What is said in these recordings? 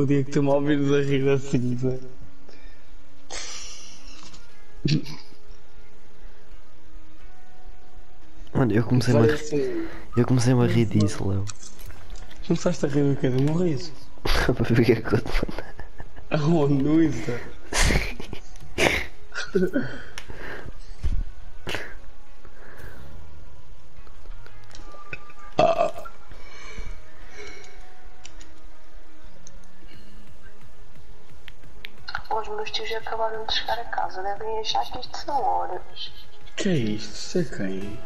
O dia que tu me ouvires a rir assim, Zé. Mano, eu comecei a assim. Eu comecei a rir disso, Léo. Começaste a rir do quê? Do meu riso? Porque é que eu te? Aonde? No Insta? Os meus tios acabaram de chegar a casa, devem achar que isto são horas. Que é isto? Sei quem?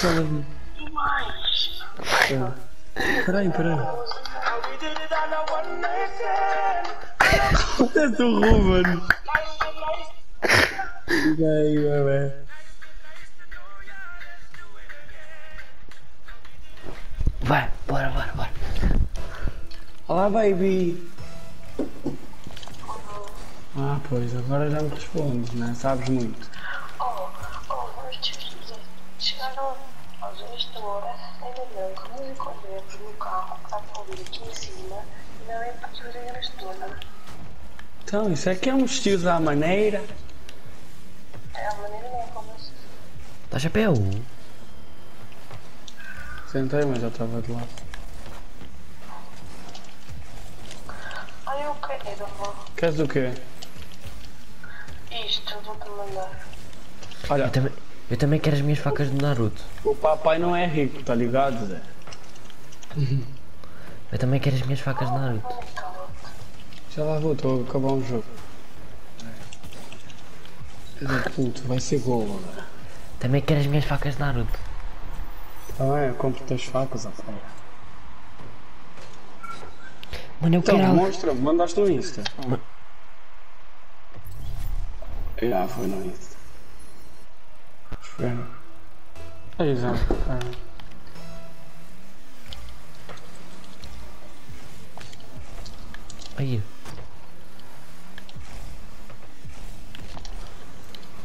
Fala-me. E mais? Peraí, peraí. É do Ruben. E aí, bebê? Vai, bora, bora, bora. Olá, baby. Ah, pois, agora já me respondes, né? Sabes muito. Oh, oh, meus tios chegaram às esta hora, ainda não, como nos encontramos no carro, que está a ouvir aqui em cima, e não é para te verem esta dona. Então, isso é que é uns tios à maneira. É a maneira não é como se. Dá chapéu? Sentei, mas já estava de lado. Ai, eu quero, avó. Queres o quê? Isto, eu vou-te mandar. Olha, Eu também, eu também quero as minhas facas de Naruto. o papai não é rico, tá ligado, Zé? Eu também quero as minhas facas de Naruto. É o? Já lá vou, estou a acabar um jogo. Da puta, vai ser gol agora. Também quero as minhas facas de Naruto. Tá bem, eu compro as facas feira. Mano, eu Então, quero. mostra, mandaste no Insta. Já, foi no Insta. Espera. Aí, já. Ah. Aí,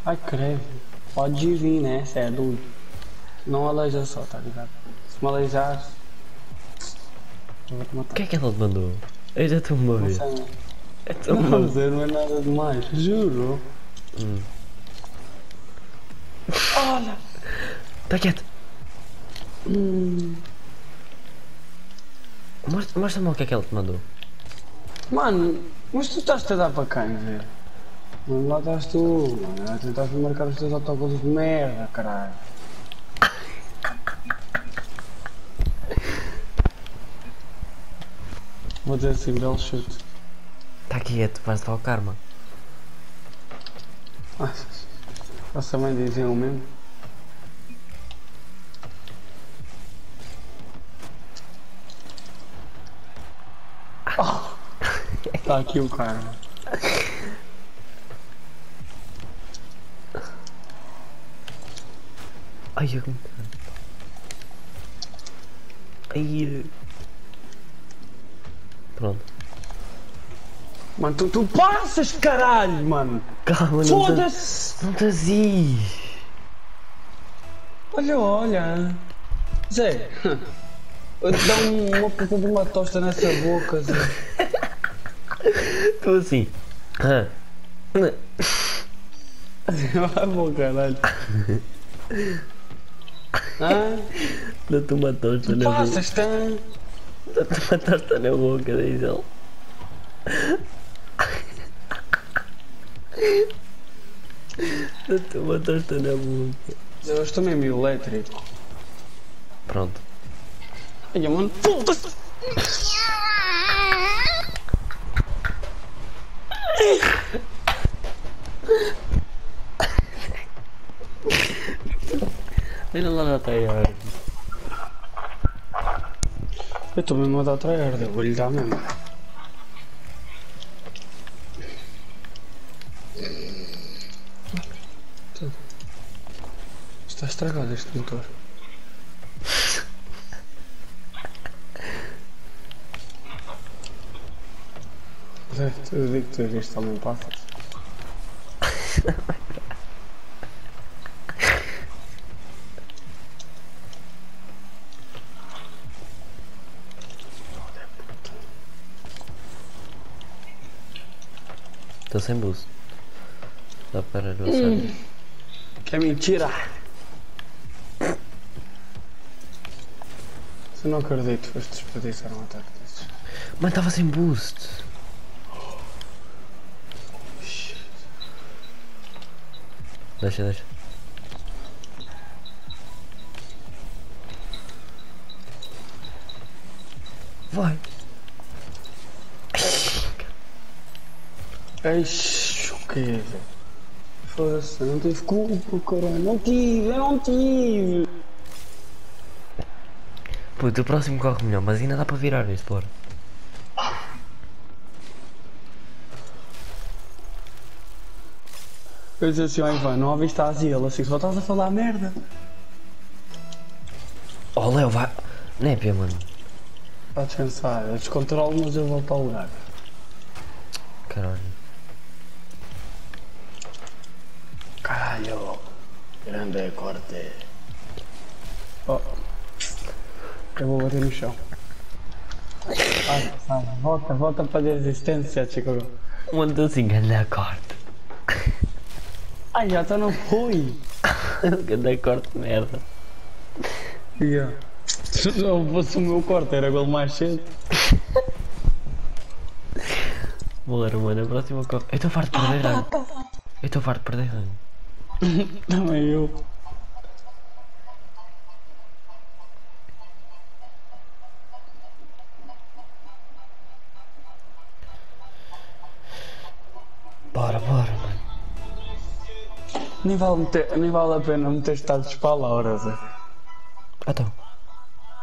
Ai, creio. Pode vir, né? Cê é doido. Não aleija só, tá ligado? Se me aleijares. Eu vou te o que é que ela te mandou? Eu já estou-me a Não ver. sei, né? Eu estou-me a Não, ver. Zé, não é nada demais, juro. Hum. Olha! Está quieto. Hum. Mostra- Mostra-me o que é que ela te mandou. Mano, mas tu estás a dar para quem, velho? Mano, lá estás tu, mano. Já tentaste marcar os teus autócolos de merda, caralho. Vou dizer assim, belo chute. Está quieto, vais levar o também diziam o mesmo? Está aqui o cara. Ai, eu. Ai. eu- Pronto. Mano, tu, tu passas, caralho, mano! Calma, não Foda-se! Não te azis. Olha, olha! Zé, dá um- uma puta de uma tosta nessa boca, Zé. Estou assim. Ah. Vai bom, caralho. Hã? Dá-te uma tosta na boca. Passas, tá? Dá-te uma tosta na boca, diz ele. Dá-te uma tosta na boca. Eu estou mesmo elétrico. Pronto. Olha, mano, foda-se! Olha lá na tryhard. Eu estou mesmo a dar tryhard, eu vou lhe dar mesmo. Está estragado este motor. Zé, eu digo que tu isto também passas. Estou sem boost. Dá para o hum. Que é mentira! Se não acredito, foste desperdiçar um ataque desses. Mano, estava sem boost. Deixa, deixa. Vai. Eixe, o velho? Foda-se, eu não tive culpa, caralho. Não tive, eu não tive. Puto, o próximo corre melhor, mas ainda dá para virar este, bora. Eu disse assim, ó Ivan, não ouviste a Azila, assim, só estás a falar merda. Oh, Léo, vai. Népia, mano. Está a descansar, eu descontrolo, mas eu vou para o lugar. Caralho. Caralho, grande corte. Oh. Eu vou bater no chão. Ai, sai, volta, volta para a resistência, Chico. Mandou assim, grande corte. Ai, já tá não foi. grande corte de merda. Yeah. Se não fosse o meu corte, era gol mais cedo. Bora, mano, a próxima corre. Eu estou farto de perder rango. Eu estou farto de perder rango. Também eu. Nem vale, meter, nem vale a pena meter estados para a Laura, Zé. Então.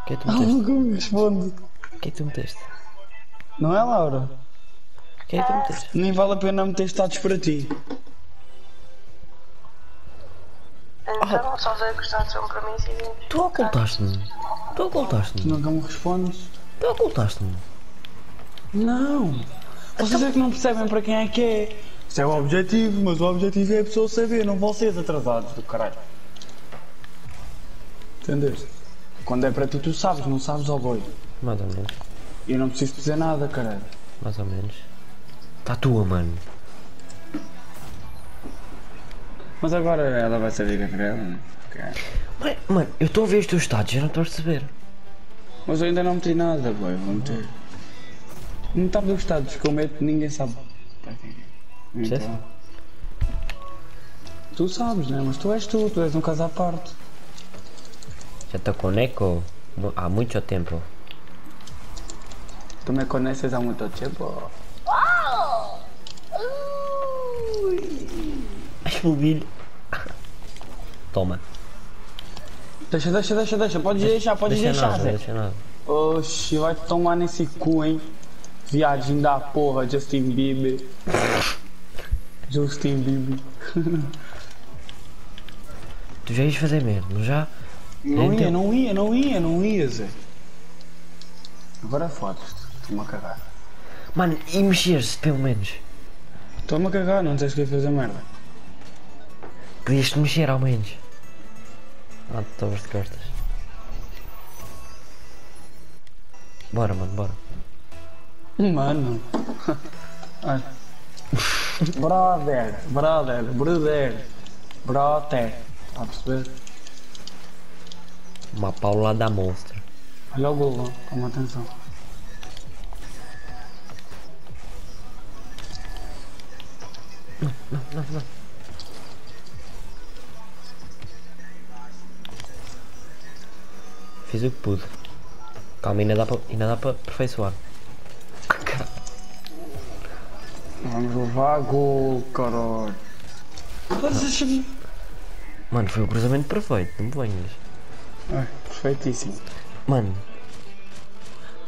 O que é que tu Ah, meteste? como responde? O que é que tu meteste? Não é Laura? O que é que tu meteste? Nem vale a pena meter estados para ti. Então, só sei que está são para mim. Tu ocultaste-me. Tu ocultaste-me. Nunca me respondes? Tu ocultaste-me. Não. Vocês é que não percebem para quem é que é. Isso é o objetivo, mas o objetivo é a pessoa saber, não vocês atrasados do caralho. Entendeste? Quando é para ti, tu sabes, não sabes ao boi. Mais ou menos. E eu não preciso dizer nada, caralho. Mais ou menos. Está tua, mano. Mas agora ela vai saber que é para ela, não é? Mano, mano, eu estou a ver os teus status, eu não estou a perceber. Mas eu ainda não meti nada, boy, vou meter. Metade dos estados que eu meto, ninguém sabe. Percebes? Então, tu sabes, né? Mas tu és tu, tu és um caso à parte. Já estou com o Neko há muito tempo. Tu me conheces há muito tempo. Fulvilho. Toma. Deixa, deixa, deixa, deixa, pode deixar, pode Deixa deixar, nada, Zé. deixa nada. Oxi, vai tomar nesse cu, hein? Viagem da porra, Justin Bieber. Justin Bieber. Tu já ias fazer merda, não já? Não ia, não ia, não ia, não ia, Zé. Agora fotos-te, estou-me a cagar. Mano, e mexer-se pelo menos. Estou-me a cagar, não tens que ir fazer merda. Podias-te mexer ao menos. Ah, estavas de costas. Bora, mano, bora. Mano. Ai. brother, brother, brother, brother. Está a perceber? Uma paulada monstro. Olha o golo, toma atenção. Fiz o que pude. Calma, ainda dá para ainda dá para aperfeiçoar. Vamos levar gol, caralho. Mano, foi o cruzamento perfeito, não me venhas. Ai, perfeitíssimo. Mano,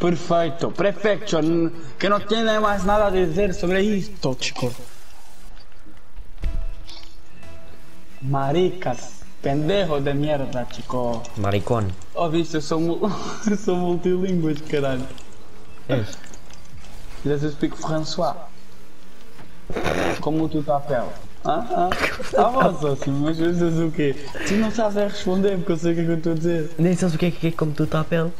Perfeito, perfection. Que não tenho mais nada a dizer sobre isto, chico. Maricas, pendejo de mierda, chico. maricone. Oh, viste, eu sou, eu sou multilínguas, caralho. És? Já speak François. Como tu papel. Ah, ah. Ah, voz, assim, mas dizes o quê? Tu não sabes é responder porque eu sei o que é que eu estou a dizer. Nem sabes o que é que é como tu está a pele.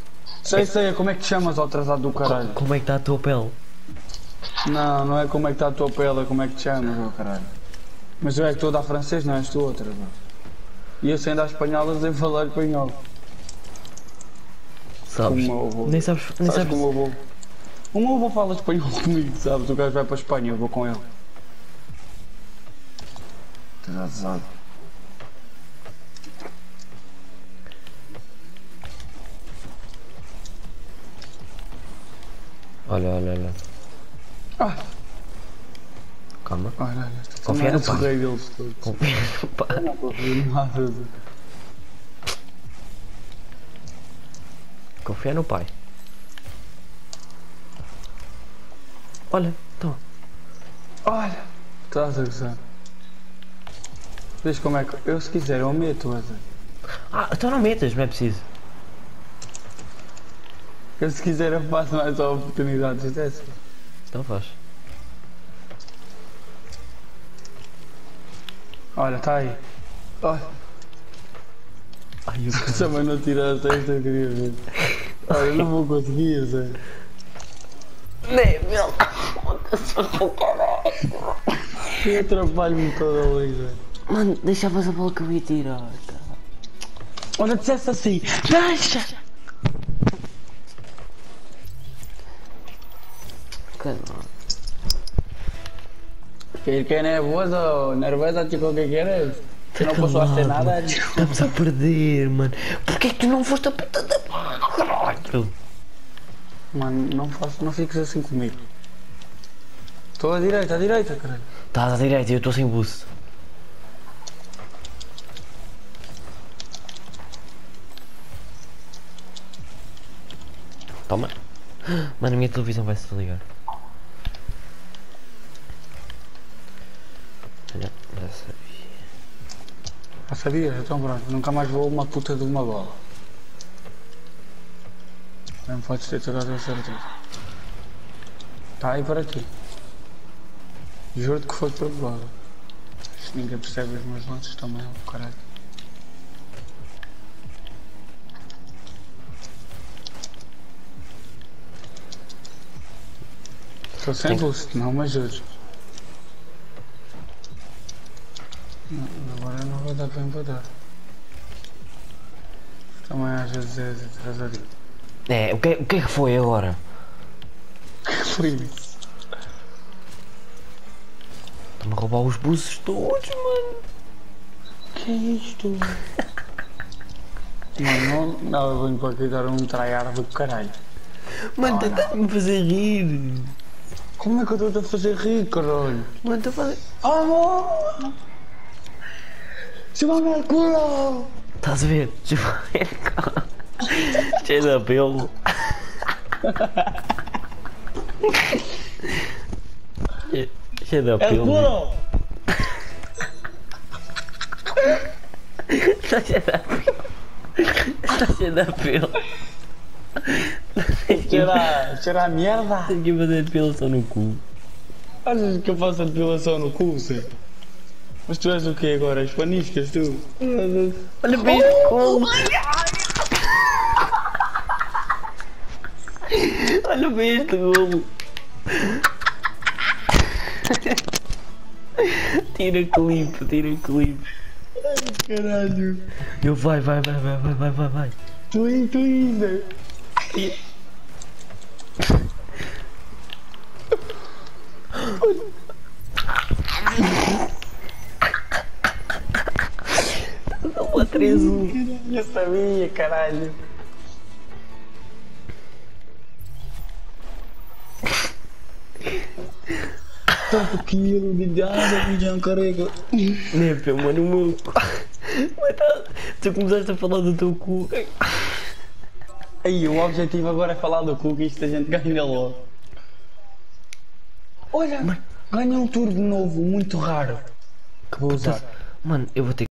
Sei, sei, como é que te chamas, ó atrasado do caralho? Como é que está a tua pele? Não, não é como é que está a tua pele, é como é que te chamas, oh caralho. Mas eu é que estou a dar francês, não és tu outra, bro. E eu sendo a espanhola sem falar espanhol. Sabes? Como avô. Nem sabes. Nem Sabes sabes. como avô? O meu avô fala espanhol comigo, sabes? O gajo vai para a Espanha, eu vou com ele. Olha, olha, olha. Ah, Calma. olha, olha. Confia no pai. É todos. Confia no pai. Não confio em nada. Confia no pai. Olha, então. Olha, estás a gozar. Vês como é que. Eu se quiser, eu meto, Asa. Ah, então não metas, não é preciso. Eu se quiser, eu faço mais oportunidades dessas. Então faz. Olha, está aí. Olha, Ai, eu se também não tiraste esta, eu queria ver. Olha, eu não vou conseguir, Zé. Nem, meu. Eu atrapalho-me toda ali, Zé. Mano, deixa passar a bola que eu ia tirar, cara. Olha, disseste assim, deixa! Caralho. Que, que é nervoso, nervosa, chico, que quieres? Que não posso fazer nada, chico. Estamos a perder, mano. Porquê que tu não foste a puta da caralho? Mano, não faço, não fiques assim comigo. Estou à direita, à direita, caralho. Estás à direita e eu estou sem boost. Toma. Mano, a minha televisão vai se desligar. Olha, já sabia. Já sabias? Então pronto, nunca mais vou uma puta de uma bola. Não podes ter toda a certeza. Está aí para ti. Juro-te que foi provável. Se ninguém percebe os meus lances também, caralho. Estou sem Tem- boost, não me ajudes. Não, agora não vai dar para empatar. Também às vezes é atrasadinho. É, o que, o que é que foi agora? Foi isso. Estão a roubar os buses todos, mano. Que é isto? Mano, não, não, eu venho para aqui dar um tryhard do caralho. Mano, a fazer rir. Como é que eu estou a fazer rir, caralho? Mano, está a fazer. Vai meu culo! Estás a ver? Cheio de apelo. Che- Cheio de apelo. Está cheio de apelo. Está cheio de apelo. Cheira, cheira a merda! Tenho que fazer depilação no cu. Achas que eu faço a depilação no cu, Zé? Mas tu és o quê agora? As paniscas, tu? Olha bem este colo. Olha bem este golo. Tira clipe, tira clipe. Caralho! Eu vai, vai, vai, vai, vai, vai, vai, vai. Tu aí, tu aí, Zé! Uma 3-1. Eu sabia, caralho! Tanto quilo de gado, de jancareca. Nem pelo mano, o meu cu. Tá- Tu começaste a falar do teu cu. Aí, o objetivo agora é falar do cu que isto a gente ganha logo. Olha, ganha um turbo novo, muito raro. Que vou usar. Mano, eu vou ter